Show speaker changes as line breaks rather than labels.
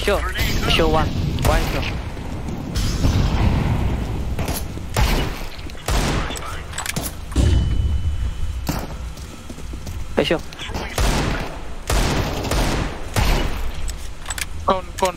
show. Show one. One show. Hey, show.
Con, con.